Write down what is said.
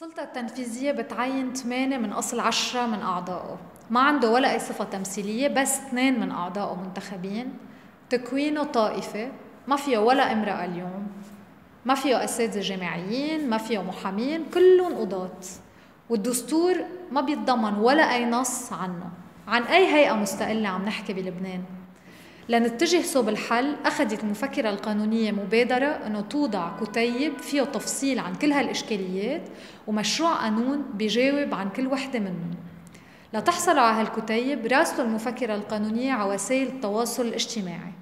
السلطة التنفيذية بتعين 8 من أصل 10 من أعضائه. ما عنده ولا أي صفة تمثيلية بس اثنين من أعضائه منتخبين. تكوينه طائفي ما فيه ولا امرأة اليوم. ما فيه أساتذة جامعيين ما فيه محامين كلهم قضاة. والدستور ما بيتضمن ولا أي نص عنه. عن أي هيئة مستقلة عم نحكي بلبنان؟ لنتجه صوب الحل. أخذت المفكرة القانونية مبادرة أنه توضع كتيب فيه تفصيل عن كل هالإشكاليات ومشروع قانون بيجاوب عن كل وحدة منهم. لتحصلوا على هالكتيب راسلوا المفكرة القانونية على وسائل التواصل الاجتماعي.